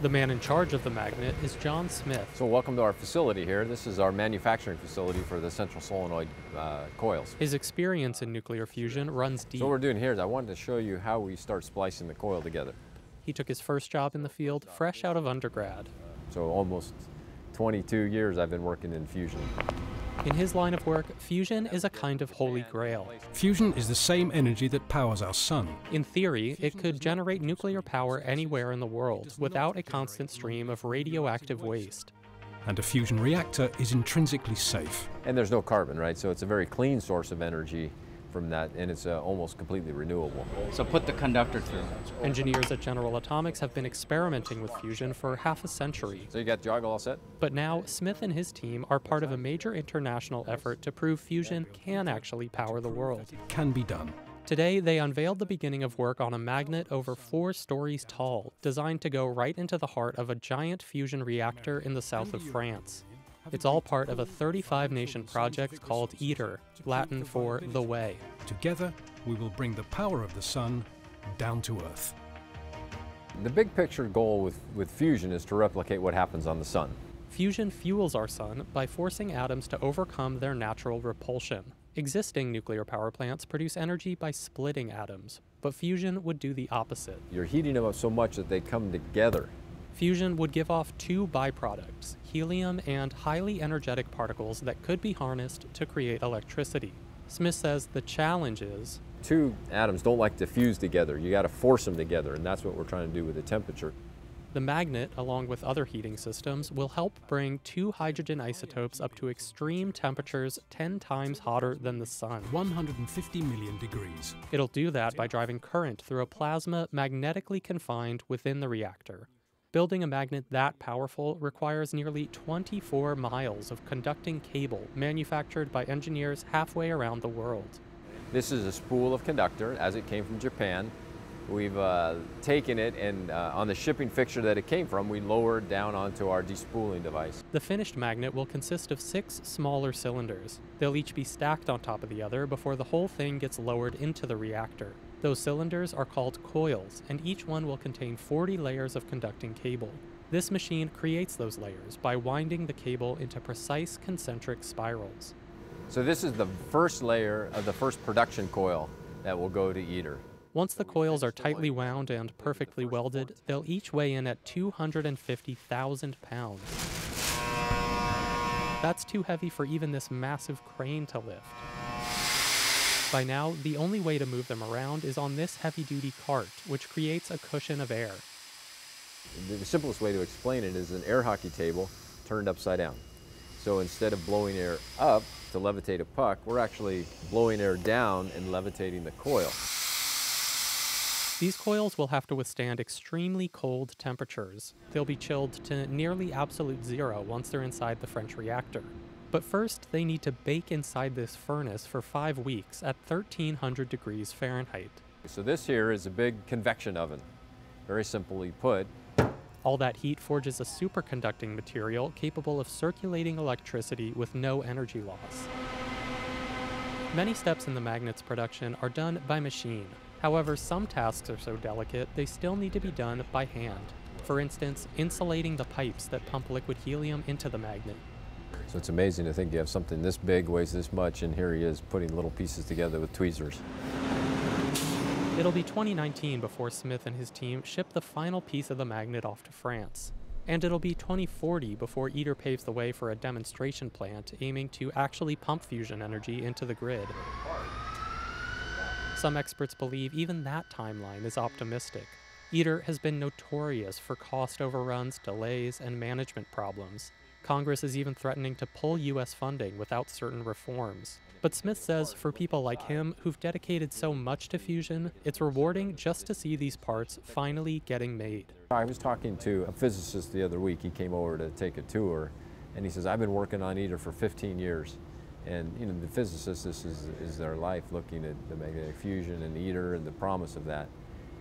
The man in charge of the magnet is John Smith. So welcome to our facility here. This is our manufacturing facility for the central solenoid uh, coils. His experience in nuclear fusion runs deep. So what we're doing here is I wanted to show you how we start splicing the coil together. He took his first job in the field fresh out of undergrad. So almost 22 years I've been working in fusion. In his line of work, fusion is a kind of holy grail. Fusion is the same energy that powers our sun. In theory, it could generate nuclear power anywhere in the world without a constant stream of radioactive waste. And a fusion reactor is intrinsically safe. And there's no carbon, right? So it's a very clean source of energy from that, and it's uh, almost completely renewable. So put the conductor through. Engineers at General Atomics have been experimenting with fusion for half a century. So you got the joggle all set? But now, Smith and his team are part of a major international effort to prove fusion can actually power the world. It can be done. Today, they unveiled the beginning of work on a magnet over four stories tall, designed to go right into the heart of a giant fusion reactor in the south of France. It's all part of a 35 nation project called ITER, Latin for the Way. Together, we will bring the power of the sun down to Earth. The big picture goal with, with fusion is to replicate what happens on the sun. Fusion fuels our sun by forcing atoms to overcome their natural repulsion. Existing nuclear power plants produce energy by splitting atoms, but fusion would do the opposite. You're heating them up so much that they come together Fusion would give off two byproducts, helium and highly energetic particles that could be harnessed to create electricity. Smith says the challenge is two atoms don't like to fuse together. You got to force them together, and that's what we're trying to do with the temperature. The magnet, along with other heating systems, will help bring two hydrogen isotopes up to extreme temperatures 10 times hotter than the sun. 150 million degrees. It'll do that by driving current through a plasma magnetically confined within the reactor. Building a magnet that powerful requires nearly 24 miles of conducting cable manufactured by engineers halfway around the world. This is a spool of conductor as it came from Japan. We've uh, taken it and uh, on the shipping fixture that it came from, we lowered down onto our despooling device. The finished magnet will consist of six smaller cylinders. They'll each be stacked on top of the other before the whole thing gets lowered into the reactor. Those cylinders are called coils, and each one will contain 40 layers of conducting cable. This machine creates those layers by winding the cable into precise concentric spirals. So this is the first layer of the first production coil that will go to ITER. Once the coils are tightly wound and perfectly welded, they'll each weigh in at 250,000 pounds. That's too heavy for even this massive crane to lift. By now, the only way to move them around is on this heavy-duty cart, which creates a cushion of air. The simplest way to explain it is an air hockey table turned upside down. So instead of blowing air up to levitate a puck, we're actually blowing air down and levitating the coil. These coils will have to withstand extremely cold temperatures. They'll be chilled to nearly absolute zero once they're inside the French reactor. But first, they need to bake inside this furnace for five weeks at 1300 degrees Fahrenheit. So this here is a big convection oven. Very simply put. All that heat forges a superconducting material capable of circulating electricity with no energy loss. Many steps in the magnet's production are done by machine. However, some tasks are so delicate they still need to be done by hand. For instance, insulating the pipes that pump liquid helium into the magnet. So it's amazing to think you have something this big, weighs this much, and here he is putting little pieces together with tweezers. It'll be 2019 before Smith and his team ship the final piece of the magnet off to France. And it'll be 2040 before ITER paves the way for a demonstration plant aiming to actually pump fusion energy into the grid. Some experts believe even that timeline is optimistic. ITER has been notorious for cost overruns, delays, and management problems. Congress is even threatening to pull U.S. funding without certain reforms. But Smith says for people like him who've dedicated so much to fusion, it's rewarding just to see these parts finally getting made. I was talking to a physicist the other week. He came over to take a tour, and he says, I've been working on ITER for 15 years. And you know, the physicists, this is, is their life looking at the magnetic fusion and ITER and the promise of that.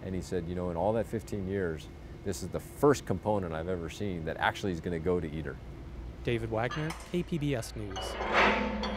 And he said, you know, in all that 15 years, this is the first component I've ever seen that actually is going to go to ITER. David Wagner, KPBS News.